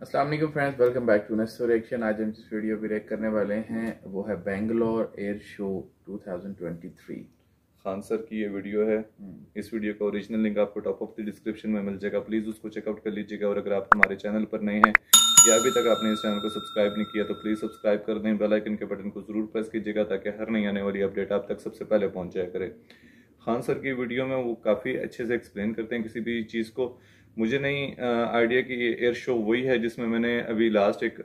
अस्सलाम वालेकुम friends welcome back to next reaction आज हम जिस वीडियो भी रेक करने वाले हैं वो है Bangalore air show 2023 Khan sir की ये वीडियो है। इस वीडियो का ओरिजिनल लिंक आपको टॉप ऑफ़ द डिस्क्रिप्शन में मिल जाएगा। प्लीज़ उसको चेकआउट कर लीजिएगा और अगर आप हमारे चैनल पर नए हैं या अभी तक आपने इस चैनल को सब्सक्राइब नहीं किया तो प्लीज़ सब्सक्राइब कर दें। बेल आइकन के बटन को ज़रूर प्रेस कीजिएगा ताकि हर नई आने वाली अपडेट आप तक सबसे पहले पहुँच जाया करे। खान सर की वीडियो में वो काफ़ी अच्छे से एक्सप्लेन करते हैं किसी भी चीज़ को। मुझे नहीं आइडिया कि ये एयर शो वही है जिसमें मैंने अभी लास्ट एक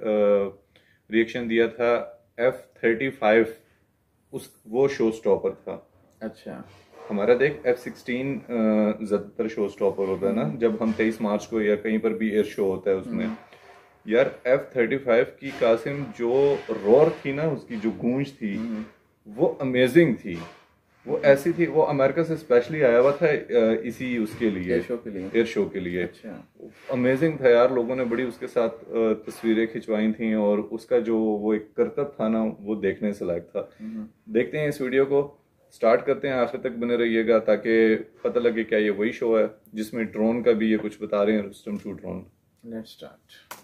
रिएक्शन दिया था एफ़ थर्टी फाइव उस वो शो स्टॉपर था। अच्छा। हमारा देख एफ़ सिक्सटीन ज़्यादातर शो स्टॉपर होता है ना जब हम तेईस मार्च को या कहीं पर भी एयर शो होता है उसमें। यार एफ़ थर्टी फाइव की कासिम जो रोर थी ना उसकी जो गूंज थी वो अमेजिंग थी। वो ऐसी थी वो अमेरिका से स्पेशली आया हुआ था इसी उसके लिए। एयर शो के लिए। एयर शो के लिए। अच्छा। अमेजिंग था यार लोगों ने बड़ी उसके साथ तस्वीरें खिंचवाई थी और उसका जो वो एक करतब था ना वो देखने से लायक था। देखते हैं इस वीडियो को स्टार्ट करते हैं आखिर तक बने रहिएगा ताकि पता लगे क्या ये वही शो है जिसमें ड्रोन का भी ये कुछ बता रहे हैं Rustom two drone let's start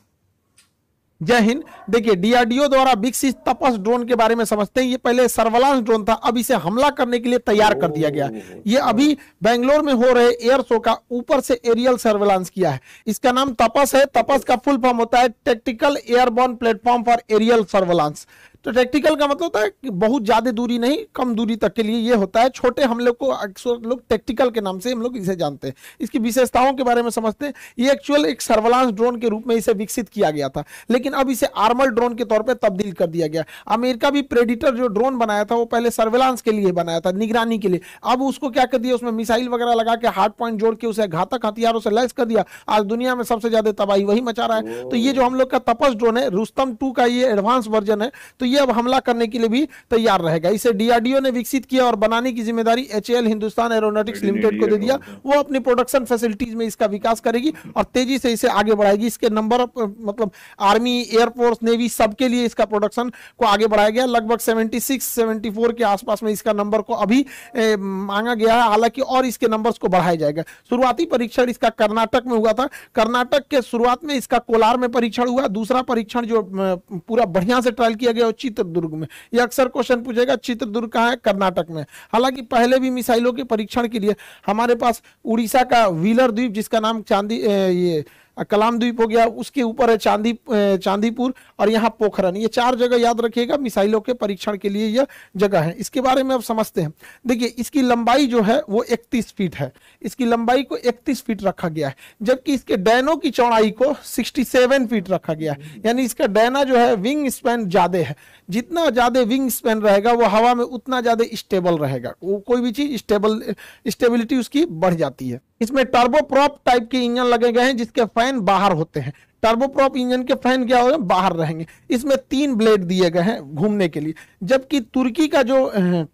Jai Hind. देखिए डीआरडीओ द्वारा विकसित तपस ड्रोन के बारे में समझते हैं। ये पहले सर्वलांस ड्रोन था अब इसे हमला करने के लिए तैयार कर दिया गया। ये अभी बेंगलोर में हो रहे एयर शो का ऊपर से एरियल सर्वेलांस किया है। इसका नाम तपस है। तपस का फुल फॉर्म होता है tactical airborne platform for aerial surveillance तो टेक्टिकल का मतलब होता है कि बहुत ज़्यादा दूरी नहीं कम दूरी तक के लिए ये होता है। छोटे हमले को अक्सर लोग टेक्टिकल के नाम से हम लोग इसे जानते हैं। इसकी विशेषताओं के बारे में समझते हैं। ये एक्चुअल एक सर्वलांस ड्रोन के रूप में इसे विकसित किया गया था। लेकिन अब इसे आर्मल ड्रोन के तौर पर तब्दील कर दिया गया। अमेरिका भी प्रेडिटर जो ड्रोन बनाया था वो पहले सर्वेलांस के लिए बनाया था निगरानी के लिए। अब उसको क्या कर दिया? उसमें मिसाइल वगैरह लगा के हार्ड पॉइंट जोड़ के उसे घातक हथियारों से लैस कर दिया। आज दुनिया में सबसे ज़्यादा तबाही वही मचा रहा है। तो ये जो हम लोग का तपस ड्रोन है रुस्तम टू का ये एडवांस वर्जन है तो ये अब हमला करने के लिए भी तैयार रहेगा। इसे डीआरडीओ ने विकसित किया और बनाने की ज़िम्मेदारी एच हिंदुस्तान एरोनॉटिक्स लिमिटेड को दे दिया। वो अपनी प्रोडक्शन फैसिलिटीज़ में इसका विकास करेगी और तेज़ी से इसे आगे बढ़ाएगी। इसके नंबर मतलब आर्मी एयरफोर्स नेवी सबके लिए इसका प्रोडक्शन को आगे बढ़ाया गया। लगभग 76 74 के आसपास में इसका नंबर को अभी ए, मांगा गया है। हालाँकि और इसके नंबर्स को बढ़ाया जाएगा। शुरुआती परीक्षण इसका कर्नाटक में हुआ था। कर्नाटक के शुरुआत में इसका कोलार में परीक्षण हुआ। दूसरा परीक्षण जो पूरा बढ़िया से ट्रायल किया गया चित्रदुर्ग में। यह अक्सर क्वेश्चन पूछेगा, चित्रदुर्ग कहाँ है? कर्नाटक में। हालाँकि पहले भी मिसाइलों के परीक्षण के लिए हमारे पास उड़ीसा का व्हीलर द्वीप, जिसका नाम चांदी ये कलाम द्वीप हो गया, उसके ऊपर है चांदी चांदीपुर और यहाँ पोखरन ये चार जगह याद रखिएगा, मिसाइलों के परीक्षण के लिए यह जगह है। इसके बारे में अब समझते हैं। देखिए, इसकी लंबाई जो है, वो 31 फीट है। इसकी लंबाई को 31 फीट रखा गया है, जबकि इसके डैनो की चौड़ाई को 67 फीट रखा गया है। यानी इसका डैना जो है, विंग स्पैन ज़्यादा है। जितना ज़्यादा विंग स्पैन रहेगा, वो हवा में उतना ज़्यादा स्टेबल रहेगा। वो कोई भी चीज़ स्टेबल स्टेबिलिटी उसकी बढ़ जाती है। इसमें टर्बोप्रॉप टाइप के इंजन लगे गए हैं, जिसके फ़ैन बाहर होते हैं। टर्बोप्रॉप इंजन के फ़ैन क्या होगा बाहर रहेंगे। इसमें तीन ब्लेड दिए गए हैं घूमने के लिए। जबकि तुर्की का जो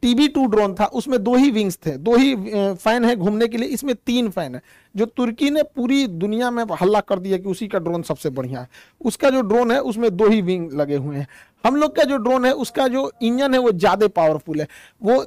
टीबी टू ड्रोन था, उसमें दो ही विंग्स थे, दो ही फ़ैन है घूमने के लिए। इसमें तीन फ़ैन है। जो तुर्की ने पूरी दुनिया में हल्ला कर दिया कि उसी का ड्रोन सबसे बढ़िया है। उसका जो ड्रोन है, उसमें दो ही विंग लगे हुए हैं। हम लोग का जो ड्रोन है उसका जो इंजन है वो ज़्यादा पावरफुल है। वो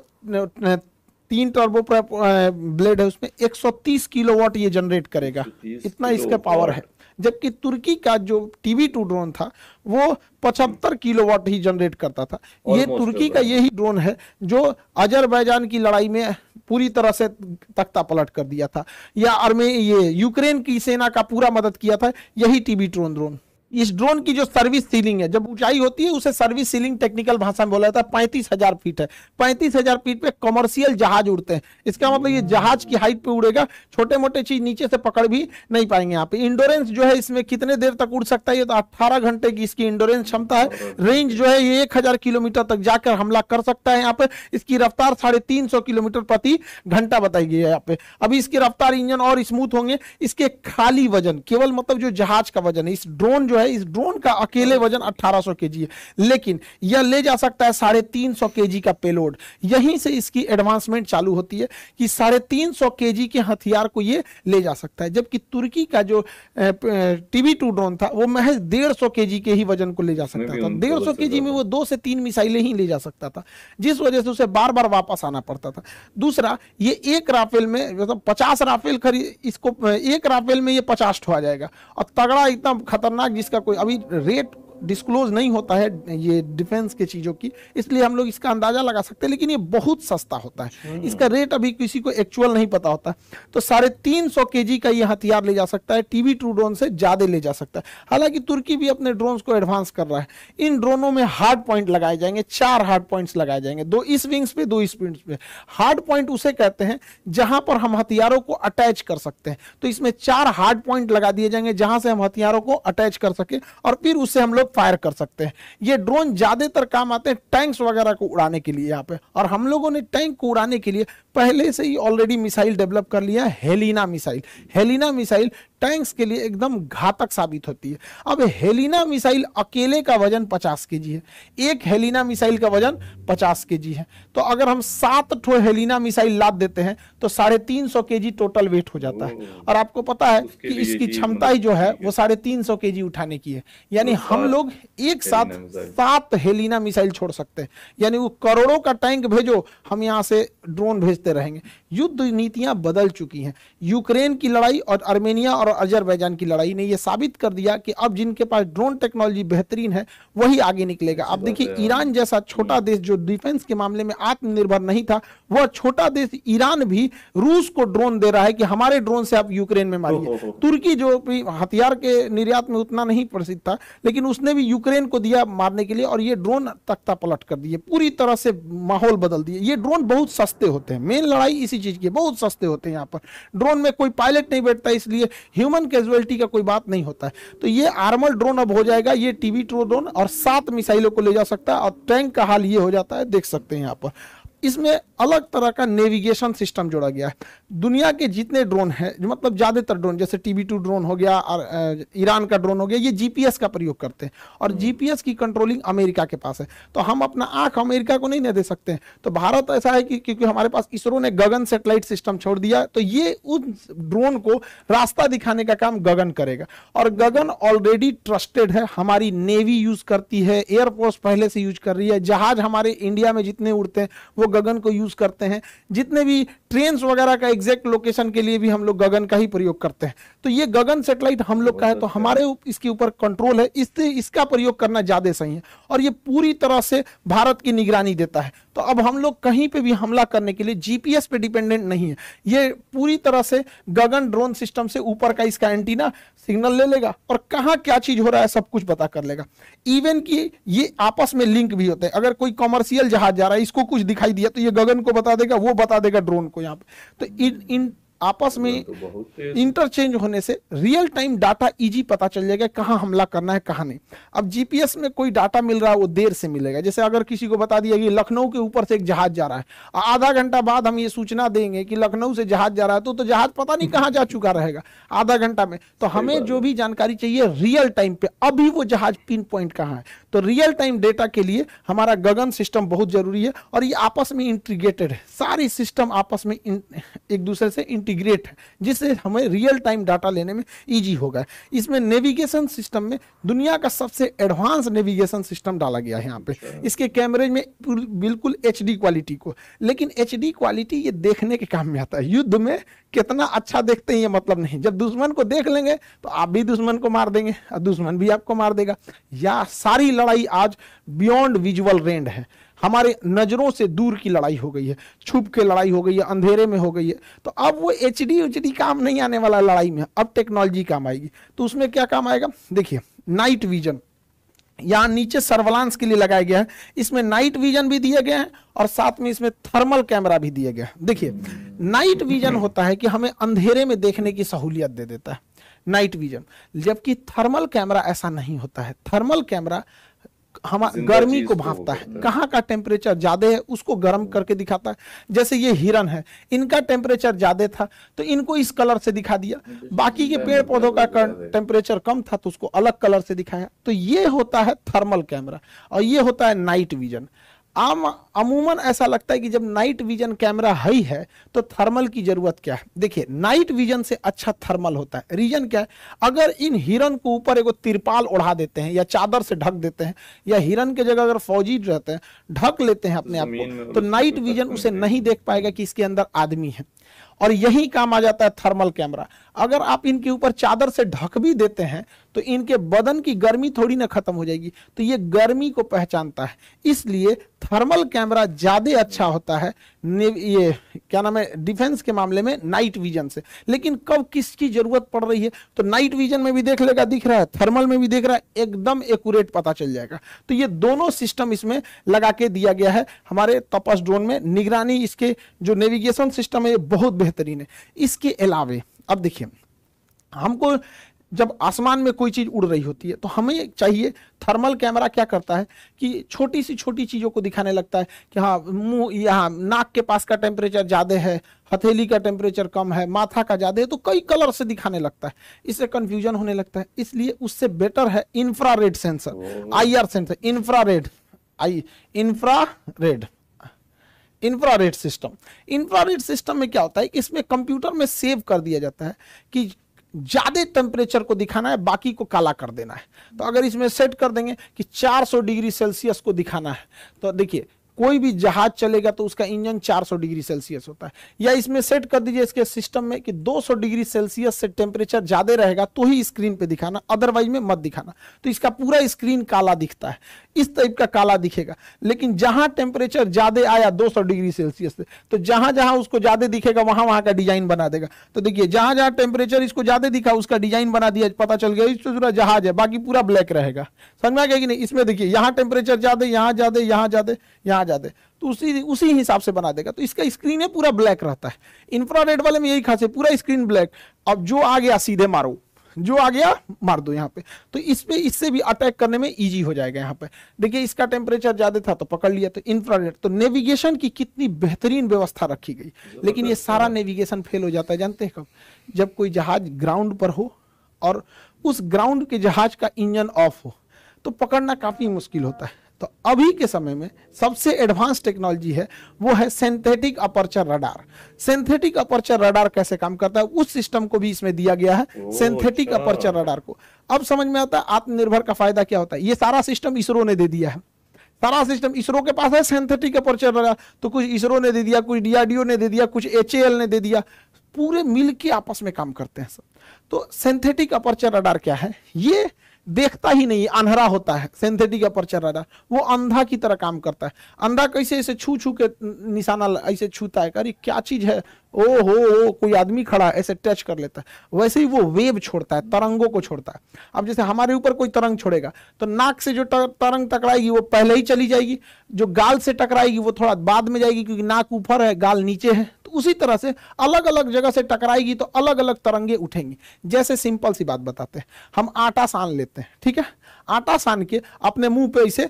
तीन टर्बो ब्लेड है उसमें 130 किलोवाट ये जनरेट करेगा। इतना इसका पावर है। जबकि तुर्की का जो टीवी टू ड्रोन था वो 75 किलोवाट ही जनरेट करता था। ये तुर्की का यही ड्रोन है जो अजरबैजान की लड़ाई में पूरी तरह से तख्ता पलट कर दिया था। या अर्मे ये यूक्रेन की सेना का पूरा मदद किया था यही टीवी ड्रोन ड्रोन इस ड्रोन की जो सर्विस सीलिंग है, जब ऊंचाई होती है, उसे सर्विस सीलिंग टेक्निकल भाषा में बोला जाता है, पैंतीस हज़ार फीट है। पैंतीस हज़ार फीट पे कमर्शियल जहाज़ उड़ते हैं। इसका मतलब ये जहाज़ की हाइट पे उड़ेगा छोटे मोटे चीज़ नीचे से पकड़ भी नहीं पाएँगे यहाँ पे। इंडोरेंस जो है इसमें कितने देर तक उड़ सकता है, ये तो अट्ठारह घंटे की इसकी इंडोरेंस क्षमता है। रेंज जो है ये एक हज़ार किलोमीटर तक जाकर हमला कर सकता है यहाँ पे। इसकी रफ्तार साढ़े किलोमीटर प्रति घंटा बताई गई है यहाँ पे। अभी इसकी रफ्तार इंजन और स्मूथ होंगे। इसके खाली वज़न, केवल मतलब जो जहाज़ का वज़न है, इस ड्रोन जो है इस ड्रोन का अकेले वज़न 1800 केजी है। लेकिन यह ले जा सकता है साढ़े तीन सौ के का पेलोड। यहीं से इसकी एडवांसमेंट चालू होती है कि साढ़े तीन सौ के के हथियार को ये ले जा सकता है। जबकि तुर्की का जो टीवी टू ड्रोन था वो महज डेढ़ सौ के के ही वज़न को ले जा सकता था। डेढ़ सौ के में वो दो से तीन मिसाइलें ही ले जा सकता था जिस वजह से उसे बार बार वापस आना पड़ता था। दूसरा ये एक राफेल में मतलब पचास राफेल खरीद इसको एक राफेल में ये पचास ठो आ जाएगा। और तगड़ा इतना खतरनाक जिस इसका कोई अभी रेट डिस्क्लोज नहीं होता है ये डिफेंस के चीज़ों की इसलिए हम लोग इसका अंदाज़ा लगा सकते हैं लेकिन ये बहुत सस्ता होता है। इसका रेट अभी किसी को एक्चुअल नहीं पता होता। तो साढ़े तीन सौ के का ये हथियार ले जा सकता है टीवी टू ड्रोन से ज़्यादा ले जा सकता है। हालाँकि तुर्की भी अपने ड्रोन को एडवांस कर रहा है। इन ड्रोनों में हार्ड पॉइंट लगाए जाएँगे चार हार्ड पॉइंट्स लगाए जाएँगे दो इस विंग्स पे दो इस विंग्स पे। हार्ड पॉइंट उसे कहते हैं जहाँ पर हम हथियारों को अटैच कर सकते हैं। तो इसमें चार हार्ड पॉइंट लगा दिए जाएँगे जहाँ से हम हथियारों को अटैच कर सके और फिर उससे हम लोग फायर कर सकते हैं। ये ड्रोन ज़्यादातर काम आते हैं टैंक्स वगैरह को उड़ाने के लिए यहाँ पे। और हम लोगों ने टैंक को उड़ाने के लिए पहले से ही ऑलरेडी मिसाइल डेवलप कर लिया Helina missile Helina missile tanks के लिए एकदम घातक साबित होती है। अब हेलिना मिसाइल अकेले का वज़न 50 के है। एक हेलिना मिसाइल का वज़न 50 के है। तो अगर हम सात ठो हेलिना मिसाइल लाद देते हैं तो साढ़े तीन सौ के टोटल वेट हो जाता है। और आपको पता है कि इसकी क्षमता ही जो है वो साढ़े तीन सौ के उठाने की है। यानी तो हम लोग एक साथ सात हेलिना मिसाइल छोड़ सकते हैं। यानी वो करोड़ों का टैंक भेजो हम यहाँ से ड्रोन भेजते रहेंगे। युद्ध नीतियाँ बदल चुकी हैं। यूक्रेन की लड़ाई और अर्मेनिया और अजरबैजान की लड़ाई ने यह साबित कर दिया कि अब जिनके पास ड्रोन टेक्नोलॉजी बेहतरीन है वही आगे निकलेगा। अब देखिए ईरान जैसा छोटा देश जो डिफेंस के मामले में आत्मनिर्भर नहीं था वह छोटा देश ईरान भी रूस को ड्रोन दे रहा है कि हमारे ड्रोन से आप यूक्रेन में मारिए। तुर्की जो हथियार के निर्यात में उतना नहीं प्रसिद्ध था लेकिन उसने भी यूक्रेन को दिया मारने के लिए और ये ड्रोन तख्ता पलट कर दिए, पूरी तरह से माहौल बदल दिए। ये ड्रोन बहुत सस्ते होते हैं। मेन लड़ाई इसी चीज़ की बहुत सस्ते होते हैं यहाँ पर। ड्रोन में कोई पायलट नहीं बैठता, इसलिए ह्यूमन कैजुअलिटी का कोई बात नहीं होता है। तो ये आर्मल ड्रोन अब हो जाएगा, ये टीवी ड्रोन और सात मिसाइलों को ले जा सकता है और टैंक का हाल ये हो जाता है, देख सकते हैं यहाँ पर। इसमें अलग तरह का नेविगेशन सिस्टम जोड़ा गया है। दुनिया के जितने ड्रोन हैं मतलब ज़्यादातर ड्रोन जैसे टीवी टू ड्रोन हो गया और ईरान का ड्रोन हो गया ये जीपीएस का प्रयोग करते हैं। और जीपीएस की कंट्रोलिंग अमेरिका के पास है। तो हम अपना आँख अमेरिका को नहीं दे सकते हैं। तो भारत ऐसा है कि क्योंकि हमारे पास इसरो ने गगन सेटेलाइट सिस्टम छोड़ दिया तो ये उस ड्रोन को रास्ता दिखाने का काम गगन करेगा। और गगन ऑलरेडी ट्रस्टेड है हमारी नेवी यूज़ करती है एयरफोर्स पहले से यूज़ कर रही है जहाज़ हमारे इंडिया में जितने उड़ते हैं वो गगन को यूज़ करते हैं। जितने भी ट्रेन वगैरह का एग्जैक्ट लोकेशन के लिए भी हम लोग गगन का ही प्रयोग करते हैं। तो ये गगन सेटेलाइट हम लोग का है तो हमारे इसके ऊपर कंट्रोल है। इससे इसका प्रयोग करना ज़्यादा सही है। और ये पूरी तरह से भारत की निगरानी देता है। तो अब हम लोग कहीं पे भी हमला करने के लिए जीपीएस पे डिपेंडेंट नहीं है। ये पूरी तरह से गगन ड्रोन सिस्टम से ऊपर का इसका एंटीना सिग्नल ले लेगा और कहाँ क्या चीज़ हो रहा है सब कुछ पता कर लेगा। इवन की ये आपस में लिंक भी होते हैं। अगर कोई कॉमर्शियल जहाज़ जा रहा है इसको कुछ दिखाई दिया तो ये गगन को बता देगा वो बता देगा ड्रोन को यहाँ पे। तो इन इन आपस में तो इंटरचेंज होने से रियल टाइम डाटा इजी पता चल जाएगा कहाँ हमला करना है कहाँ नहीं। अब जीपीएस में कोई डाटा मिल रहा है वो देर से मिलेगा। जैसे अगर किसी को बता दिया कि लखनऊ के ऊपर से एक जहाज़ जा रहा है आधा घंटा बाद हम ये सूचना देंगे कि लखनऊ से जहाज़ जा रहा है तो, तो जहाज़ पता नहीं कहाँ जा चुका रहेगा आधा घंटा में। तो हमें जो भी जानकारी चाहिए रियल टाइम पे अभी वो जहाज़ पिन पॉइंट कहाँ है। तो रियल टाइम डेटा के लिए हमारा गगन सिस्टम बहुत ज़रूरी है और ये आपस में इंटीग्रेटेड है। सारी सिस्टम आपस में एक दूसरे से इंटीग्रेट है जिससे हमें रियल टाइम डाटा लेने में ईजी होगा। इसमें नेविगेशन सिस्टम में दुनिया का सबसे एडवांस नेविगेशन सिस्टम डाला गया है यहाँ पे। अच्छा। इसके कैमरे में बिल्कुल एचडी क्वालिटी को। लेकिन एचडी क्वालिटी ये देखने के काम में आता है। युद्ध में कितना अच्छा देखते हैं ये मतलब नहीं। जब दुश्मन को देख लेंगे तो आप भी दुश्मन को मार देंगे और दुश्मन भी आपको मार देगा। या सारी लड़ाई आज बियॉन्ड विजुअल रेंड है। हमारे नज़रों से दूर की लड़ाई हो गई है, छुप के लड़ाई हो गई है, अंधेरे में हो गई है। तो अब वो एच डी एच डी काम नहीं आने वाला लड़ाई में। अब टेक्नोलॉजी काम आएगी। तो उसमें क्या काम आएगा? देखिए नाइट विजन यहाँ नीचे सर्वलांस के लिए लगाया गया है। इसमें नाइट विजन भी दिया गया है और साथ में इसमें थर्मल कैमरा भी दिया गया है। देखिए नाइट विजन होता है कि हमें अंधेरे में देखने की सहूलियत दे देता है। नाइट विजन जबकि थर्मल कैमरा ऐसा नहीं होता है। थर्मल कैमरा हम गर्मी को भापता है कहाँ का टेम्परेचर ज़्यादा है उसको गर्म करके दिखाता है। जैसे ये हिरन है इनका टेम्परेचर ज़्यादा था तो इनको इस कलर से दिखा दिया। बाकी के पेड़ पौधों का टेम्परेचर कम था तो उसको अलग कलर से दिखाया। तो ये होता है थर्मल कैमरा और ये होता है नाइट विजन आम अमूमन ऐसा लगता है कि जब नाइट विजन कैमरा हाई है तो थर्मल की ज़रूरत क्या है? देखिए नाइट विजन से अच्छा थर्मल होता है। रीजन क्या है? अगर इन हिरन को ऊपर एक तिरपाल ओढ़ा देते हैं या चादर से ढक देते हैं या हिरन के जगह अगर फौजी रहते हैं ढक लेते हैं अपने आप को तो नाइट विजन उसे नहीं देख पाएगा कि इसके अंदर आदमी है। और यही काम आ जाता है थर्मल कैमरा। अगर आप इनके ऊपर चादर से ढक भी देते हैं तो इनके बदन की गर्मी थोड़ी ना खत्म हो जाएगी। तो ये गर्मी को पहचानता है। इसलिए थर्मल कैमरा ज़्यादा अच्छा होता है ये, क्या नाम है, डिफेंस के मामले में नाइट विजन से। लेकिन कब किसकी ज़रूरत पड़ रही है तो नाइट विजन में भी देख लेगा, दिख रहा है। थर्मल में भी देख रहा है, एकदम एक्यूरेट पता चल जाएगा। तो ये दोनों सिस्टम इसमें लगा के दिया गया है। हमारे तपस ड्रोन में निगरानी, इसके जो नेविगेशन सिस्टम है, ये बहुत बेहतरीन है। इसके अलावे अब देखिए हमको जब आसमान में कोई चीज़ उड़ रही होती है तो हमें चाहिए थर्मल कैमरा क्या करता है कि छोटी सी छोटी चीज़ों को दिखाने लगता है कि हाँ मुँह यहाँ नाक के पास का टेम्परेचर ज़्यादा है हथेली का टेम्परेचर कम है माथा का ज़्यादा है तो कई कलर से दिखाने लगता है। इससे कंफ्यूजन होने लगता है। इसलिए उससे बेटर है infrared sensor I R sensor infrared I infrared infrared system. Infrared system में क्या होता है इसमें कंप्यूटर में सेव कर दिया जाता है कि ज़्यादा टेम्परेचर को दिखाना है, बाकी को काला कर देना है। तो अगर इसमें सेट कर देंगे कि 400 डिग्री सेल्सियस को दिखाना है तो देखिए कोई भी जहाज़ चलेगा तो उसका इंजन 400 डिग्री सेल्सियस होता है। या इसमें सेट कर दीजिए इसके सिस्टम में कि 200 डिग्री सेल्सियस से टेम्परेचर ज़्यादा रहेगा तो ही स्क्रीन पे दिखाना, अदरवाइज़ में मत दिखाना। तो इसका पूरा स्क्रीन काला दिखता है। इस टाइप का काला दिखेगा। लेकिन जहाँ टेम्परेचर ज़्यादा आया 200 डिग्री सेल्सियस से तो जहाँ जहाँ उसको ज़्यादा दिखेगा, वहाँ वहाँ का डिज़ाइन बना देगा। तो देखिए, जहाँ जहाँ टेम्परेचर इसको ज़्यादा दिखा, उसका डिज़ाइन बना दिया, पता चल गया इस पूरा जहाज़ है, बाकी पूरा ब्लैक रहेगा। समझ में आ गया कि नहीं? इसमें देखिए, यहाँ टेम्परेचर ज़्यादा, यहाँ ज़्यादा यहाँ ज़्यादा, यहाँ ज़्यादा तो उसी उसी हिसाब से बना देगा। तो इसका स्क्रीन है पूरा ब्लैक रहता है। इंफ्रारेड वाले में यही खास है पूरा स्क्रीन ब्लैक अब जो आ गया सीधे मारो। जो आ गया मार दो यहाँ पे। तो इस पे इससे भी अटैक करने में इजी हो जाएगा यहाँ पे। देखिए इसका टेम्परेचर ज़्यादा था तो पकड़ लिया तो इंफ्रारेड तो नेविगेशन की कितनी बेहतरीन व्यवस्था रखी गई। लेकिन ये सारा नेविगेशन फेल हो जाता है जानते हैं कब? जब कोई जहाज़ ग्राउंड पर हो और उस ग्राउंड के जहाज़ का इंजन ऑफ़ हो। तो पकड़ना काफ़ी मुश्किल होता है। तो अभी के समय में सबसे एडवांस टेक्नोलॉजी है वो है synthetic aperture radar synthetic aperture radar कैसे काम करता है? उस सिस्टम को भी इसमें दिया गया है सिंथेटिक। अपर्चर रडार को. अब समझ में आता है आत्मनिर्भर का फ़ायदा क्या होता है? ये सारा सिस्टम इसरो ने दे दिया है. सारा सिस्टम इसरो के पास है सिंथेटिक अपर्चर रडार तो कुछ इसरो ने दे दिया कुछ डीआरडीओ ने दे दिया कुछ एच ने दे दिया. पूरे मिल के आपस में काम करते हैं सब. तो सिंथेटिक अपर्चर रडार क्या है? ये देखता ही नहीं, अंधरा होता है सिंथेटिक अपर्चर रडार वो अंधा की तरह काम करता है। अंधा कैसे ऐसे छू छू के निशाना ऐसे छूता है अरे, क्या चीज़ है? ओ हो कोई आदमी खड़ा ऐसे टच कर लेता है। वैसे ही वो वेव छोड़ता है, तरंगों को छोड़ता है। अब जैसे हमारे ऊपर कोई तरंग छोड़ेगा तो नाक से जो तरंग टकराएगी, वो पहले ही चली जाएगी। जो गाल से टकराएगी, वो थोड़ा बाद में जाएगी, क्योंकि नाक ऊपर है, गाल नीचे है तो उसी तरह से अलग अलग जगह से टकराएगी तो अलग अलग तरंगे उठेंगी। जैसे सिंपल सी बात बताते हैं। हम आटा सान लेते हैं, ठीक है? आटा सान के अपने मुँह पे इसे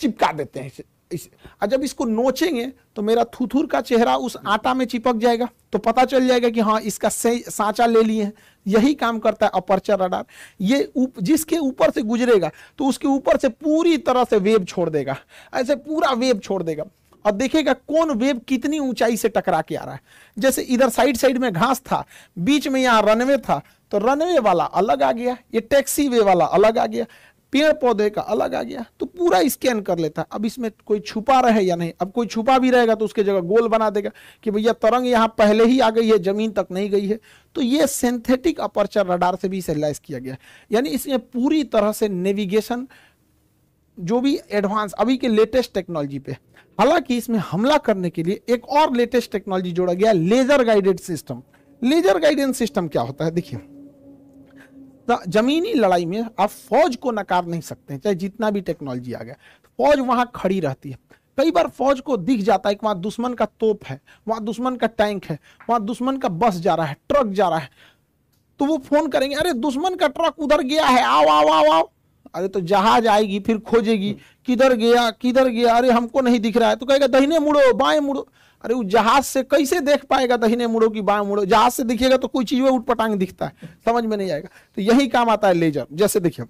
चिपका देते हैं जब इसको नोचेंगे तो मेरा थुथुर का चेहरा उस आटा में चिपक जाएगा तो पता चल जाएगा कि हाँ इसका सांचा ले लिए हैं। यही काम करता है अपर्चर रडार। ये उप, जिसके ऊपर से गुजरेगा तो उसके ऊपर से पूरी तरह से वेब छोड़ देगा। ऐसे पूरा वेब छोड़ देगा। और देखेगा कौन वेब कितनी ऊंचाई से टकरा के आ रहा है। जैसे इधर साइड साइड में घास था बीच में यहाँ रनवे था तो रनवे वाला अलग आ गया ये टैक्सी वे वाला अलग आ गया। पेड़ पौधे का अलग आ गया तो पूरा स्कैन कर लेता। अब इसमें कोई छुपा रहे या नहीं? अब कोई छुपा भी रहेगा तो उसके जगह गोल बना देगा कि भैया तरंग यहाँ पहले ही आ गई है, ज़मीन तक नहीं गई है। तो ये सिंथेटिक अपर्चर रडार से भी सेलाइज किया गया। यानी इसमें पूरी तरह से नेविगेशन जो भी एडवांस अभी के लेटेस्ट टेक्नोलॉजी पे। हालाँकि इसमें हमला करने के लिए एक और लेटेस्ट टेक्नोलॉजी जोड़ा गया laser guided system laser guidance system क्या होता है? देखिए। जमीनी लड़ाई में आप फौज को नकार नहीं सकते चाहे जितना भी टेक्नोलॉजी आ गया। फौज वहाँ खड़ी रहती है। कई बार फौज को दिख जाता है कि वहाँ दुश्मन का तोप है, वहाँ दुश्मन का टैंक है, वहाँ दुश्मन का बस जा रहा है ट्रक जा रहा है। तो वो फ़ोन करेंगे, अरे, दुश्मन का ट्रक उधर गया है, आओ आओ आओ आओ। अरे तो जहाज़ आएगी, फिर खोजेगी, किधर गया किधर गया? अरे, हमको नहीं दिख रहा है। तो कहेगा, दहीने मुड़ो, बाएँ मुड़ो। अरे वो जहाज़ से कैसे देख पाएगा दहीने मुड़ो की बाएँ मुड़ो? जहाज़ से दिखेगा तो कोई चीज़ उठ पटांग दिखता है। समझ में नहीं आएगा। तो यही काम आता है लेजर। जैसे देखिए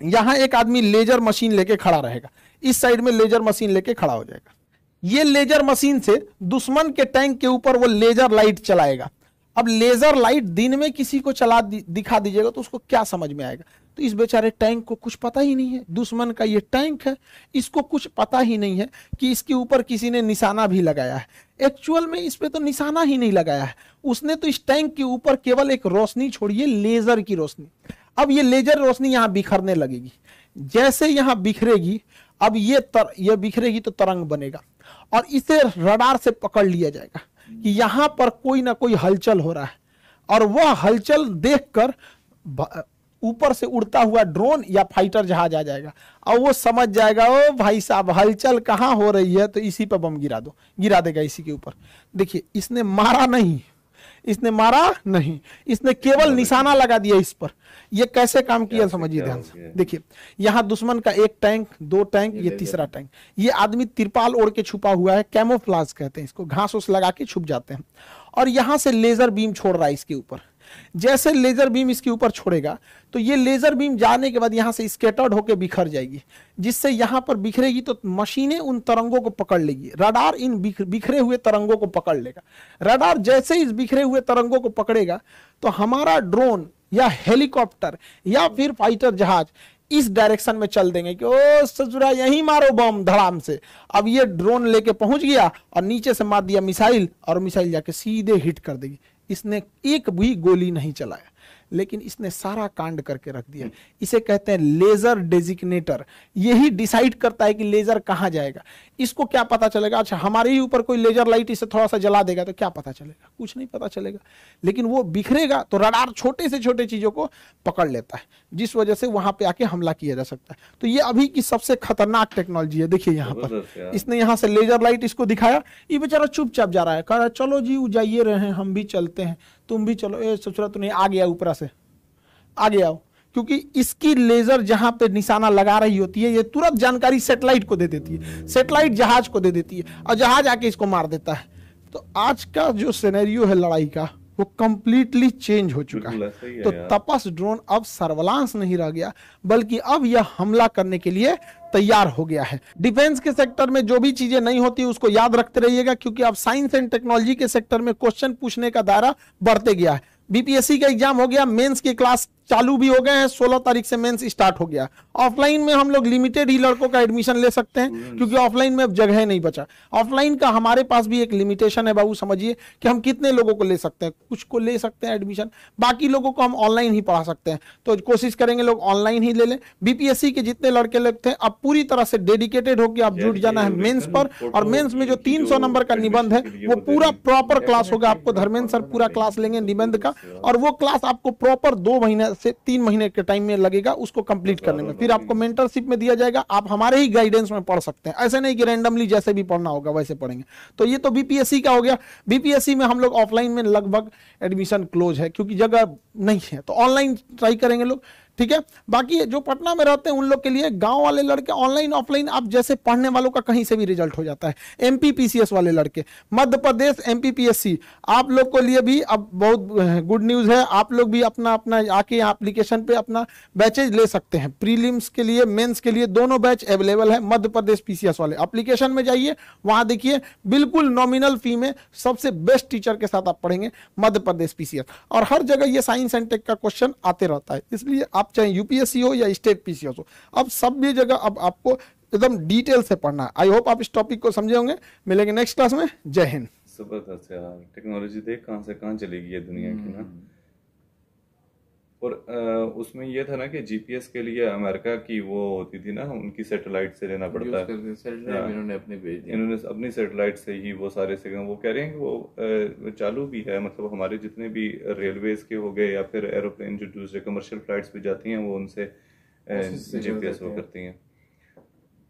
यहाँ एक आदमी लेजर मशीन लेके खड़ा रहेगा। इस साइड में लेजर मशीन लेके खड़ा हो जाएगा। ये लेजर मशीन से दुश्मन के टैंक के ऊपर वो लेजर लाइट चलाएगा। अब लेजर लाइट दिन में किसी को चला दिखा दीजिएगा तो उसको क्या समझ में आएगा? तो इस बेचारे टैंक को कुछ पता ही नहीं है। दुश्मन का ये टैंक है। इसको कुछ पता ही नहीं है कि इसके ऊपर किसी ने निशाना भी लगाया है। एक्चुअल में इस पर तो निशाना ही नहीं लगाया है। उसने तो इस टैंक के ऊपर केवल एक रोशनी छोड़ी है लेजर की रोशनी। अब ये लेजर रोशनी यहाँ बिखरने लगेगी। जैसे यहाँ बिखरेगी, अब ये तर, ये बिखरेगी तो तरंग बनेगा। और इसे रडार से पकड़ लिया जाएगा कि यहाँ पर कोई ना कोई हलचल हो रहा है। और वह हलचल देखकर ऊपर से उड़ता हुआ ड्रोन या फाइटर जहाज़ आ जाएगा। और वो समझ जाएगा ओ भाई साहब हलचल कहाँ हो रही है? तो इसी पर बम गिरा दो। गिरा देगा इसी के ऊपर। देखिए इसने मारा नहीं। इसने मारा नहीं। इसने केवल निशाना लगा दिया इस पर। ये कैसे काम किया समझिए ध्यान से। देखिए यहाँ दुश्मन का एक टैंक दो टैंक ये तीसरा टैंक। ये आदमी तिरपाल ओढ़ के छुपा हुआ है कैमोफ्लाज कहते हैं इसको। घास उस लगा के छुप जाते हैं। और यहाँ से लेजर बीम छोड़ रहा है इसके ऊपर। जैसे लेजर बीम इसके ऊपर छोड़ेगा तो ये लेजर बीम जाने के बाद यहाँ से स्केटर्ड होकर बिखर जाएगी। जिससे यहाँ पर बिखरेगी तो मशीनें उन तरंगों को पकड़ लेगी। रडार इन बिखरे हुए तरंगों को पकड़ लेगा। रडार जैसे इस बिखरे हुए तरंगों को पकड़ेगा तो हमारा ड्रोन या हेलीकॉप्टर या फिर फाइटर जहाज़ इस डायरेक्शन में चल देंगे कि, ओ, ससुरा, यहीं मारो बम धड़ाम से। अब ये ड्रोन लेके पहुँच गया और नीचे से मार दिया मिसाइल और मिसाइल जाके सीधे हिट कर देगी। इसने एक भी गोली नहीं चलाया। लेकिन इसने सारा कांड करके रख दिया। इसे कहते हैं लेजर डेजिग्नेटर यही डिसाइड करता है कि लेजर कहाँ जाएगा। इसको क्या पता चलेगा? अच्छा हमारे ही ऊपर कोई लेजर लाइट इसे थोड़ा सा जला देगा तो क्या पता चलेगा? कुछ नहीं पता चलेगा। लेकिन वो बिखरेगा तो रडार छोटे से छोटे चीज़ों को पकड़ लेता है जिस वजह से वहाँ पे आके हमला किया जा सकता है। तो ये अभी की सबसे खतरनाक टेक्नोलॉजी है देखिए यहाँ पर। इसने यहाँ से लेजर लाइट इसको दिखाया। ये बेचारा चुपचाप जा रहा है कह रहा है चलो जी वो जाइए रहे हैं हम भी चलते हैं। तुम भी चलो। ए सोच रहा तू नहीं आ गया ऊपर से। आगे आओ। क्योंकि इसकी लेजर जहाँ पे निशाना लगा रही होती है, ये तुरंत जानकारी सेटेलाइट को दे देती है। सेटेलाइट जहाज़ को दे देती है और जहाज़ आके इसको मार देता है। तो आज का जो सिनेरियो है लड़ाई का वो कंप्लीटली चेंज हो चुका है। तो तपस ड्रोन अब सर्वलांस नहीं रह गया बल्कि अब यह हमला करने के लिए तैयार हो गया है। डिफेंस के सेक्टर में जो भी चीज़ें नहीं होती उसको याद रखते रहिएगा क्योंकि अब साइंस एंड टेक्नोलॉजी के सेक्टर में क्वेश्चन पूछने का दायरा बढ़ते गया है। बीपीएससी का एग्ज़ाम हो गया मेंस की क्लास चालू भी हो गए हैं सोलह तारीख से मेंस स्टार्ट हो गया। ऑफलाइन में हम लोग लिमिटेड ही लड़कों का एडमिशन ले सकते हैं क्योंकि ऑफलाइन में अब जगह नहीं बचा। ऑफलाइन का हमारे पास भी एक लिमिटेशन है बाबू समझिए कि हम कितने लोगों को ले सकते हैं। कुछ को ले सकते हैं एडमिशन बाकी लोगों को हम ऑनलाइन ही पढ़ा सकते हैं। तो कोशिश करेंगे लोग ऑनलाइन ही ले लें। बीपीएससी के जितने लड़के लोग थे अब पूरी तरह से डेडिकेटेड होकर आप जुट जाना है मेन्स पर। और मेन्स में जो तीन सौ नंबर का निबंध है वो पूरा प्रॉपर क्लास होगा। आपको धर्मेंद्र सर पूरा क्लास लेंगे निबंध का। और वो क्लास आपको प्रॉपर दो महीने से तीन महीने के टाइम में लगेगा, उसको कंप्लीट करने में। फिर आपको मेंटरशिप में दिया जाएगा, आप हमारे ही गाइडेंस में पढ़ सकते हैं। ऐसे नहीं कि रैंडमली जैसे भी पढ़ना होगा, वैसे पढ़ेंगे। तो ये तो बीपीएससी का हो गया? बीपीएससी में हम लोग ऑफलाइन में लगभग एडमिशन क्लोज है, क्योंकि जगह नहीं है। तो ऑनलाइन ट्राई करेंगे लोग। ठीक है? बाकी जो पटना में रहते हैं, उन लोग के लिए गाँव वाले लड़के ऑनलाइन ऑफलाइन आप जैसे पढ़ने वालों का कहीं से भी रिज़ल्ट हो जाता है। एमपीपीसीएस वाले लड़के, मध्य प्रदेश एमपीपीएससी आप लोग को लिए भी अब बहुत गुड न्यूज़ है। आप लोग भी अपना अपना आके एप्लीकेशन पे अपना बैचेज ले सकते हैं। प्रीलिम्स के लिए मेंस के लिए दोनों बैच अवेलेबल है, मध्य प्रदेश पीसीएस वाले। एप्लीकेशन में जाइए, वहाँ देखिए, बिल्कुल नॉमिनल फ़ी में सबसे बेस्ट टीचर के साथ आप पढ़ेंगे, मध्य प्रदेश पीसीएस और हर जगह ये साइंस एंड टेक का क्वेश्चन आते रहता है। इसलिए आप आप चाहे यूपीएससी हो या स्टेट पीसी हो अब सब भी जगह अब आपको एकदम डिटेल से पढ़ना है। आई होप आप इस टॉपिक को समझे होंगे। मिलेंगे नेक्स्ट क्लास में। जय हिंद। ज़बरदस्त यार टेक्नोलॉजी देख कहाँ से कहाँ चलेगी ये दुनिया की ना। हम्म। और उसमें ये था ना कि जीपीएस के लिए अमेरिका की वो होती थी ना उनकी सैटेलाइट से लेना पड़ता है हाँ। इन्होंने अपने भेज इन्होंने अपनी सैटेलाइट से ही वो सारे सिग्नल वो कह रहे हैं कि वो चालू भी है मतलब हमारे जितने भी रेलवेज के हो गए या फिर एरोप्लेन जो दूसरे कमर्शियल फ्लाइट्स भी जाती हैं वो उनसे जीपीएस वो करती हैं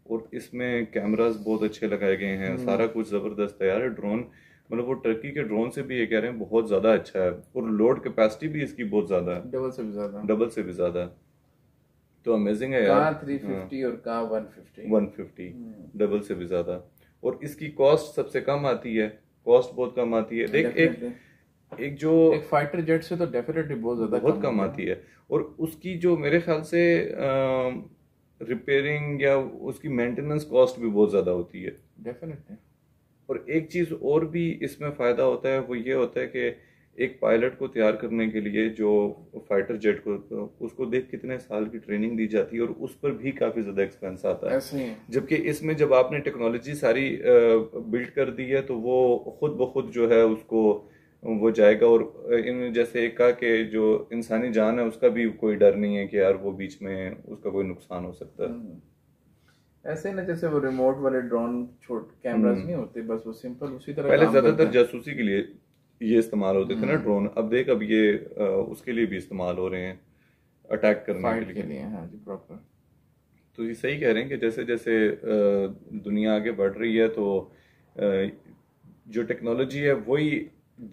और इसमें कैमराज बहुत अच्छे लगाए गए हैं हम्म। सारा कुछ ज़बरदस्त है यार ड्रोन मतलब वो टर्की के ड्रोन से भी ये कह रहे हैं बहुत ज़्यादा अच्छा है। और लोड कैपेसिटी भी इसकी बहुत ज़्यादा है। डबल से भी ज़्यादा। डबल से भी ज़्यादा है। तो अमेजिंग है यार। 350 हाँ। और का 150 150 डबल से भी ज़्यादा। और इसकी कॉस्ट सबसे कम आती है। कॉस्ट बहुत कम आती है। देख एक एक जो एक फाइटर जेट से तो डेफिनेटली बहुत ज़्यादा बहुत कम आती है। और उसकी जो मेरे ख्याल से रिपेयरिंग या उसकी मेंटेनेंस कॉस्ट भी बहुत ज़्यादा होती है। डेफिनेटली और एक चीज़ और भी इसमें फ़ायदा होता है वो ये होता है कि एक पायलट को तैयार करने के लिए जो फाइटर जेट को उसको देख कितने साल की ट्रेनिंग दी जाती है और उस पर भी काफ़ी ज़्यादा एक्सपेंस आता है। ऐसे ही जबकि इसमें जब आपने टेक्नोलॉजी सारी बिल्ड कर दी है तो वो खुद ब खुद जो है उसको वो जाएगा और इन जैसे एक कहा कि जो इंसानी जान है उसका भी कोई डर नहीं है कि यार वो बीच में उसका कोई नुकसान हो सकता है। हम्म। ऐसे ना जैसे वो रिमोट वाले ड्रोन छोट कैमरास हम्म। नहीं होते बस वो सिंपल उसी तरह पहले ज़्यादातर जासूसी के लिए ये इस्तेमाल होते थे ना हम्म। ड्रोन अब देख अब ये अ, उसके लिए भी इस्तेमाल हो रहे हैं अटैक करने के के लिए। लिए हाँ जी प्रॉपर तो ये सही कह रहे हैं कि जैसे जैसे दुनिया आगे बढ़ रही है तो जो टेक्नोलॉजी है वही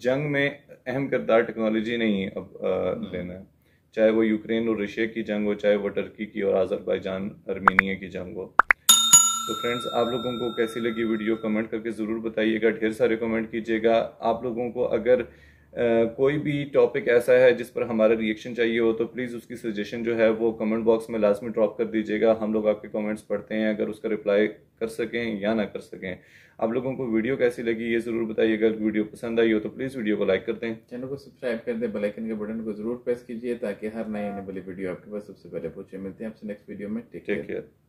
जंग में अहम किरदार टेक्नोलॉजी नहीं अब लेना है। चाहे वो यूक्रेन और रशिया की जंग हो चाहे वो टर्की की और आज़रबाईजान अर्मीनिया की जंग हो। तो फ्रेंड्स आप लोगों को कैसी लगी वीडियो कमेंट करके ज़रूर बताइएगा। ढेर सारे कमेंट कीजिएगा। आप लोगों को अगर अ, कोई भी टॉपिक ऐसा है जिस पर हमारा रिएक्शन चाहिए हो तो प्लीज़ उसकी सजेशन जो है वो कमेंट बॉक्स में लास्ट में ड्रॉप कर दीजिएगा। हम लोग आपके कमेंट्स पढ़ते हैं अगर उसका रिप्लाई कर सकें या ना कर सकें। आप लोगों को वीडियो कैसी लगी ये ज़रूर बताइए अगर वीडियो पसंद आई हो तो प्लीज़ वीडियो को लाइक कर दें। चैनल को सब्सक्राइब कर दें बेल आइकन के बटन को ज़रूर प्रेस कीजिए ताकि हर नई आने वाली वीडियो आपके पास सबसे पहले पहुँचे। मिलते हैं आपसे नेक्स्ट वीडियो में। Take care